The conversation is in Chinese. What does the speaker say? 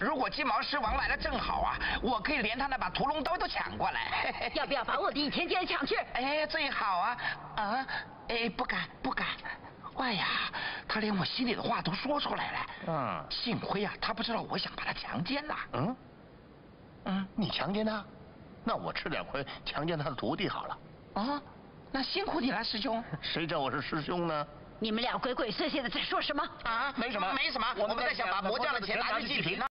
如果金毛狮王来了正好啊，我可以连他那把屠龙刀都抢过来。要不要把我的倚天剑抢去？哎，最好啊！啊，哎，不敢不敢。哎呀，他连我心里的话都说出来了。嗯，幸亏啊，他不知道我想把他强奸呐。嗯，嗯，你强奸他？那我吃两亏强奸他的徒弟好了。啊，那辛苦你了，师兄。谁叫我是师兄呢？你们俩鬼鬼祟祟的在说什么？啊，没什么，没什么，我们在想把魔教的钱拿去祭品呢。